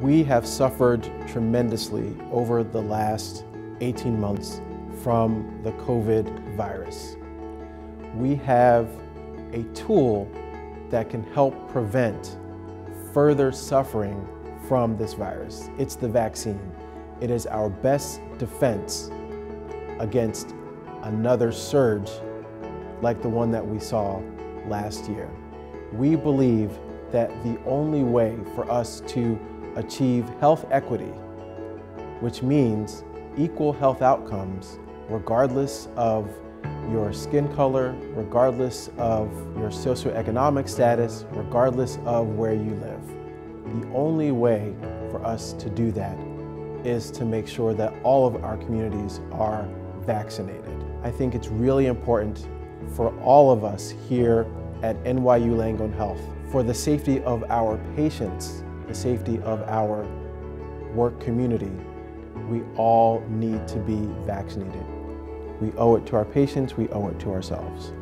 We have suffered tremendously over the last 18 months from the COVID virus. We have a tool that can help prevent further suffering from this virus. It's the vaccine. It is our best defense against another surge like the one that we saw last year. We believe that the only way for us to achieve health equity, which means equal health outcomes regardless of your skin color, regardless of your socioeconomic status, regardless of where you live. The only way for us to do that is to make sure that all of our communities are vaccinated. I think it's really important for all of us here at NYU Langone Health for the safety of our patients, the safety of our work community. We all need to be vaccinated. We owe it to our patients, we owe it to ourselves.